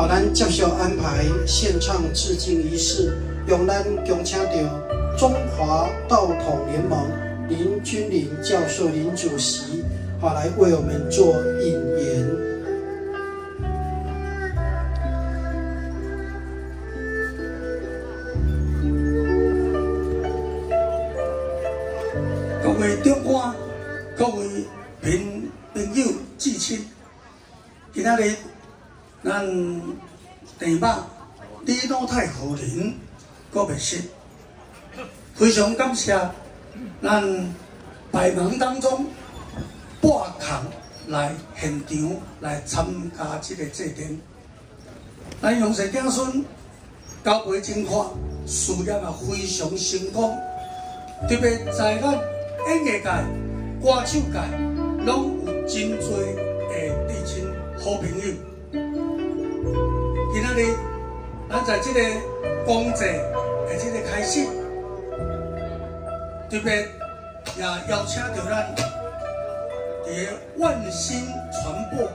好，咱接受安排献唱致敬仪式，用咱恭请到中华道统联盟林君林教授林主席，好来为我们做引言。各位长官，各位朋朋友，致请今仔日，咱地马李老太夫人搁未识，非常感谢咱百忙当中拨空来现场来参加这个祭典。咱杨氏子孙交配真快，事业也非常成功，特别在咱演艺界、歌手界，拢有真多的至亲。好朋友，今仔日咱在这个光节的这个开始，特别也邀请到咱伫万兴传播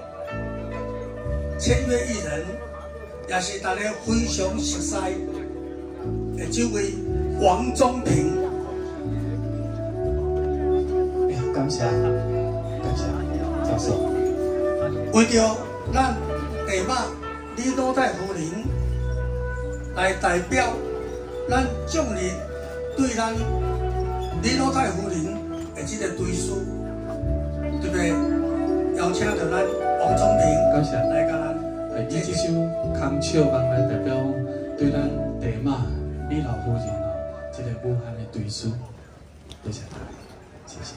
签约艺人，也是大家非常熟悉的这位王宗平。感谢，感谢，教授。为着咱地马李老太夫人来代表咱众人对咱李老太夫人的这个追思，对不对？邀请到咱王宗平来甲咱。以这首康笑帮来代表对咱地马李老夫人哦，这个武汉的追思，谢谢大家，谢谢。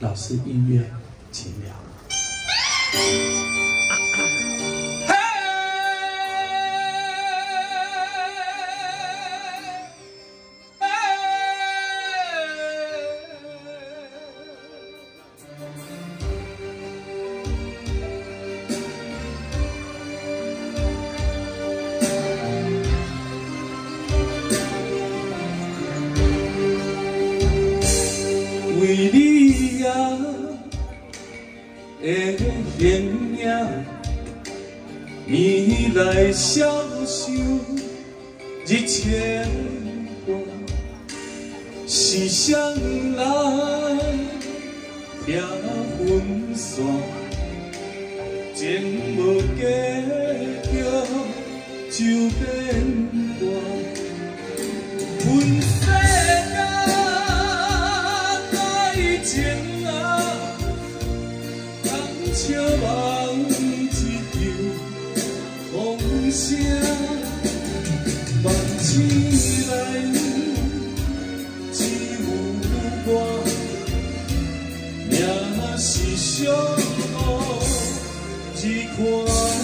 老师音乐，几秒。的形影，你来消受日千挂，是谁来拆阮散？情无结局就变卦。眺望一场风声，万只有，命是一。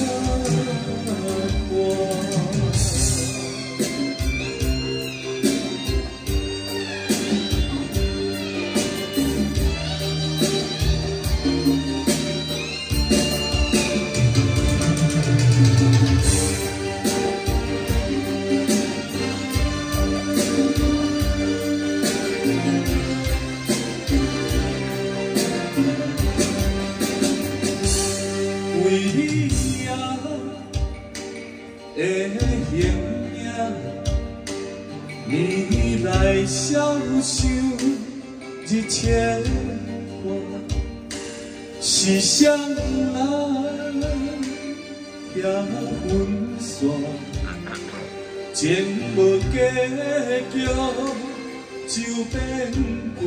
为你啊的形影你来消失在前方是人无计较就变卦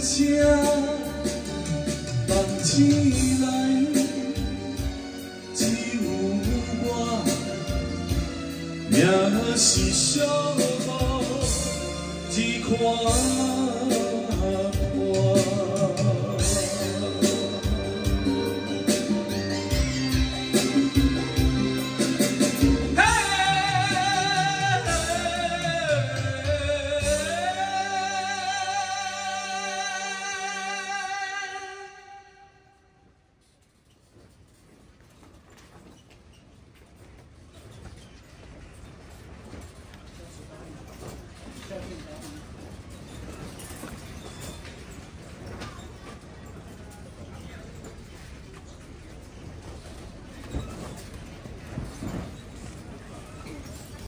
声，梦醒来只有我，命是寂寞，只看破。